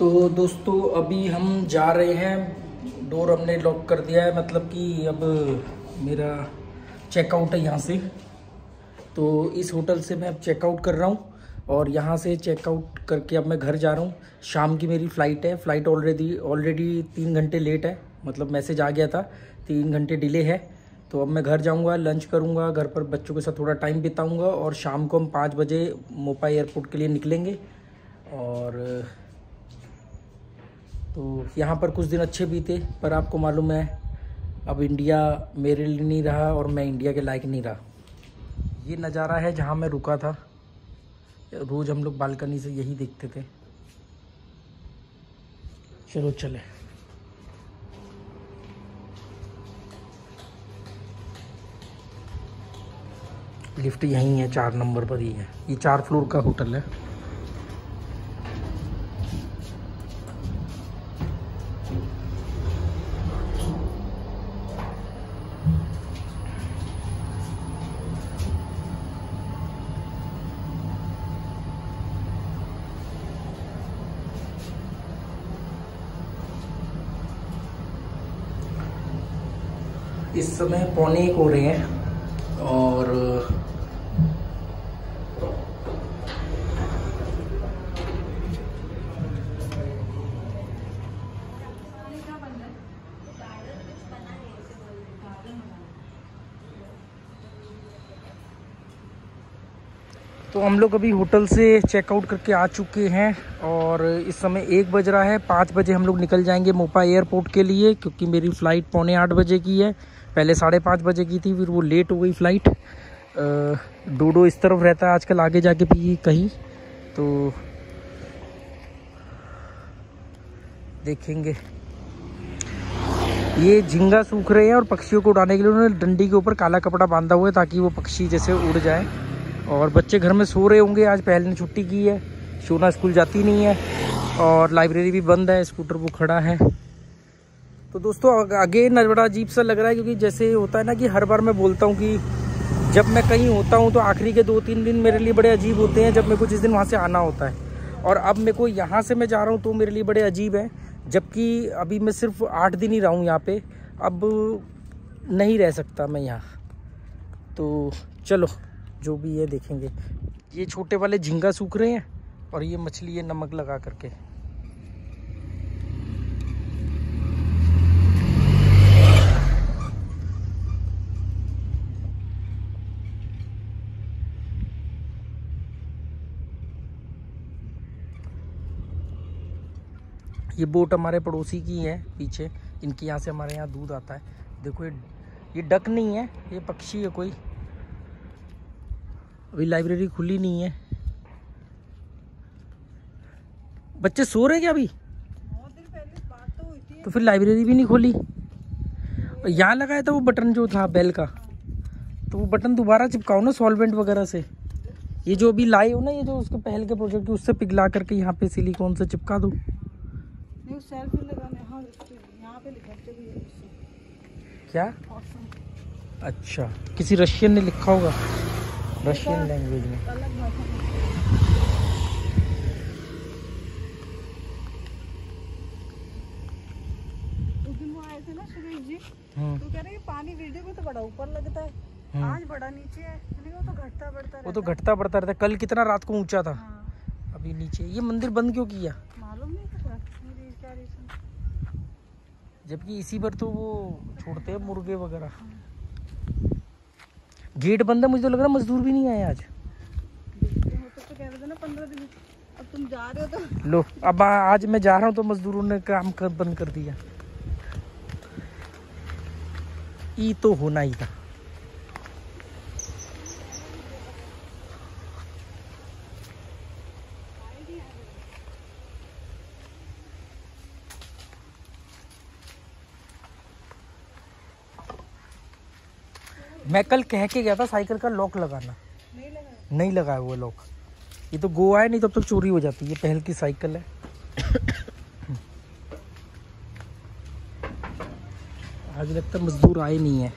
तो दोस्तों, अभी हम जा रहे हैं। डोर हमने लॉक कर दिया है मतलब कि अब मेरा चेकआउट है यहाँ से। तो इस होटल से मैं अब चेकआउट कर रहा हूँ और यहाँ से चेकआउट करके अब मैं घर जा रहा हूँ। शाम की मेरी फ़्लाइट है। फ़्लाइट ऑलरेडी ऑलरेडी तीन घंटे लेट है। मतलब मैसेज आ गया था, तीन घंटे डिले है। तो अब मैं घर जाऊँगा लंच करूँगा, घर पर बच्चों के साथ थोड़ा टाइम बिताऊँगा और शाम को हम पाँच बजे मोपा एयरपोर्ट के लिए निकलेंगे। और तो यहाँ पर कुछ दिन अच्छे बीते, पर आपको मालूम है, अब इंडिया मेरे लिए नहीं रहा और मैं इंडिया के लायक नहीं रहा। ये नज़ारा है जहाँ मैं रुका था। रोज़ हम लोग बालकनी से यही देखते थे। चलो, चले। लिफ्ट यहीं है, चार नंबर पर ही है। ये चार फ्लोर का होटल है। इस समय पौने एक हो रहे हैं और तो हम लोग अभी होटल से चेकआउट करके आ चुके हैं और इस समय एक बज रहा है। पाँच बजे हम लोग निकल जाएँगे मोपा एयरपोर्ट के लिए, क्योंकि मेरी फ़्लाइट पौने आठ बजे की है। पहले साढ़े पाँच बजे की थी, फिर वो लेट हो गई फ़्लाइट डोडो इस तरफ़ रहता है, आजकल आगे जाके भी कहीं। तो देखेंगे। ये झिंगा सूख रहे हैं और पक्षियों को उड़ाने के लिए उन्होंने डंडी के ऊपर काला कपड़ा बांधा हुआ है, ताकि वो पक्षी जैसे उड़ जाए। और बच्चे घर में सो रहे होंगे, आज पहले ने छुट्टी की है शोना स्कूल जाती नहीं है, और लाइब्रेरी भी बंद है, स्कूटर वो खड़ा है। तो दोस्तों आगे न बड़ा अजीब सा लग रहा है, क्योंकि जैसे होता है ना कि हर बार मैं बोलता हूँ कि जब मैं कहीं होता हूँ तो आखिरी के दो तीन दिन मेरे लिए बड़े अजीब होते हैं, जब मेरे को जिस दिन वहाँ से आना होता है। और अब मेरे को यहाँ से मैं जा रहा हूँ तो मेरे लिए बड़े अजीब हैं, जबकि अभी मैं सिर्फ़ आठ दिन ही रहा हूँ यहाँ पे, अब नहीं रह सकता मैं यहाँ। तो चलो। जो भी है देखेंगे। ये छोटे वाले झींगा सूख रहे हैं और ये मछली है नमक लगा करके। ये बोट हमारे पड़ोसी की है, पीछे। इनके यहाँ से हमारे यहाँ दूध आता है। देखो, ये ये डक नहीं है, ये पक्षी है कोई। अभी लाइब्रेरी खुली नहीं है। बच्चे सो रहे क्या अभी? तो फिर लाइब्रेरी भी नहीं खोली। यहाँ लगाया था वो बटन जो था बेल का। तो वो बटन दोबारा चिपकाओ ना सॉल्वेंट वगैरह से। ये जो अभी लाए हो ना ये जो उसके पहल के प्रोजेक्ट उससे पिघला करके यहाँ पे सिलिकॉन से चिपका दो। हाँ, क्या? अच्छा किसी रशियन ने लिखा होगा। रशियन लैंग्वेज में। हम्म। तो कह रहे पानी वीडियो में तो बड़ा ऊपर लगता है। आज बड़ा नीचे है वो तो घटता बढ़ता वो तो घटता बढ़ता रहता है। कल कितना रात को ऊँचा था। हाँ। अभी नीचे। ये मंदिर बंद क्यों किया? मालूम नहीं जबकि इसी पर तो वो छोड़ते हैं मुर्गे वगैरह। गेट बंद है, मुझे तो लग रहा मजदूर भी नहीं आए आज। तो लो, अब आज मैं जा रहा हूँ तो मजदूरों ने काम कर, बंद कर दिया। ई तो होना ही था। मैं कल कह के गया था साइकिल का लॉक लगाना। नहीं लगाया नहीं लगाया वो लॉक ये तो गोवा है नहीं तब तक तो चोरी हो जाती है। पहल की साइकिल है। आज लगता मजदूर आए नहीं है।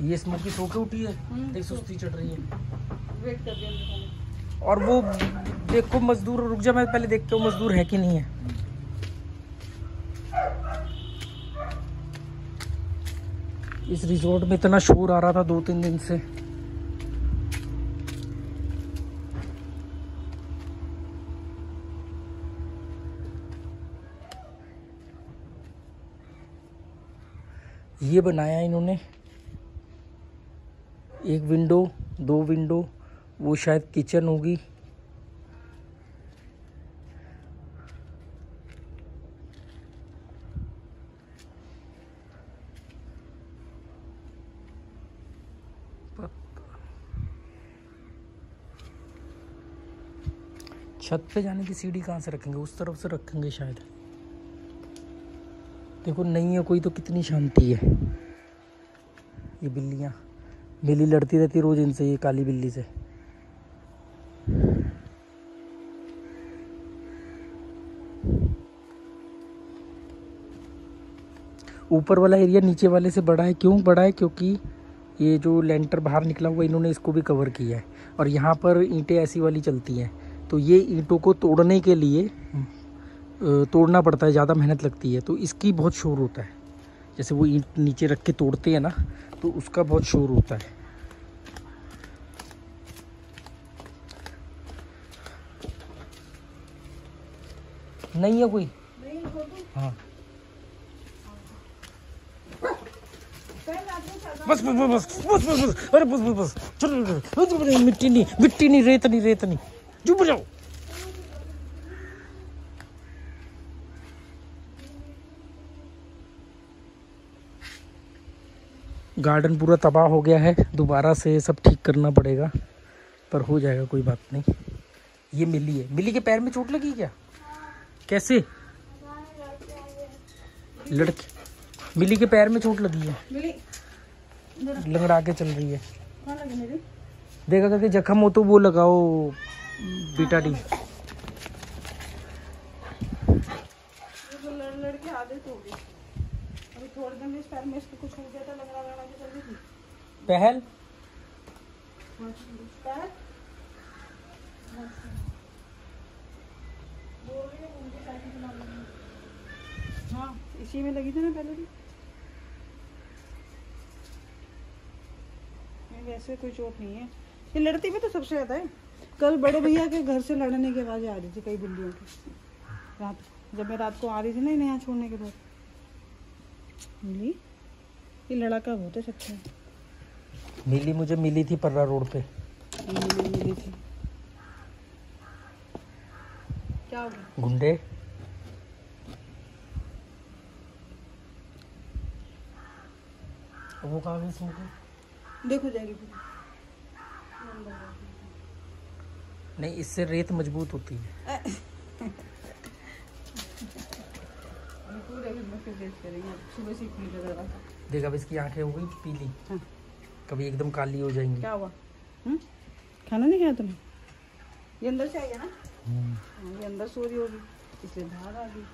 ये स्मोकी सो के उठी है। हम्म, देख सुस्ती चढ़ रही है। वेट कर और वो देखो मजदूर रुक जा मैं पहले देखता हूँ मजदूर है कि नहीं है। इस रिजोर्ट में इतना शोर आ रहा था दो तीन दिन से। ये बनाया इन्होंने। एक विंडो दो विंडो वो शायद किचन होगी। छत पे जाने की सीढ़ी कहाँ से रखेंगे? उस तरफ़ से रखेंगे शायद। देखो, नहीं है कोई तो कितनी शांति है। ये बिल्लियाँ। बिल्ली लड़ती रहती रोज इनसे, ये काली बिल्ली से। ऊपर वाला एरिया नीचे वाले से बड़ा है। क्यों बड़ा है? क्योंकि ये जो लेंटर बाहर निकला हुआ इन्होंने इसको भी कवर किया है। और यहाँ पर ईंटें ऐसी वाली चलती हैं। तो ये ईंटों को तोड़ने के लिए तोड़ना पड़ता है ज़्यादा मेहनत लगती है तो इसकी बहुत शोर होता है जैसे वो ईंट नीचे रख के तोड़ते हैं ना तो उसका बहुत शोर होता है नहीं है कोई हाँ चल बस बस बस बस बस बस अरे बस बस बस चलो मिट्टी नहीं मिट्टी नहीं रेत नहीं रेत नहीं चुप जाओ गार्डन पूरा तबाह हो गया है। दोबारा से सब ठीक करना पड़ेगा पर हो जाएगा कोई बात नहीं। ये मिली है। मिली के पैर में चोट लगी क्या? कैसे? लड़के। मिली के पैर में चोट लगी है। मिली। लंगड़ा के चल रही है। कहाँ लगी मेरी? देखा करके जख्म हो तो वो लगाओ। चल थी पहल। हाँ इसी में लगी थी ना पहले भी वैसे कोई चोट नहीं है। ये लड़ती भी तो सबसे ज़्यादा है। कल बड़े भैया के घर से लड़ने की आवाज़ आ रही थी कई बिल्लियों की। रात जब मैं रात को आ रही थी ना इन्हें यहाँ छोड़ने के बाद। मिली? ये लड़ाका बहुत है सबसे मिली मुझे मिली थी पर्रा रोड पे। मिली मिली थी। क्या हो गया? गुंडे। वो कहाँ गई स्मोकी देखो जाएगी। नहीं इससे रेत मज़बूत होती है। देख अब इसकी आँखें हो गई पीली। हाँ। कभी एकदम काली हो जाएँगी। क्या हुआ? हम्म? खाना नहीं खाया तुमने ये अंदर से आई है ना? हम्म। हाँ, ये अंदर सो रही होगी इसलिए बाहर आ गई।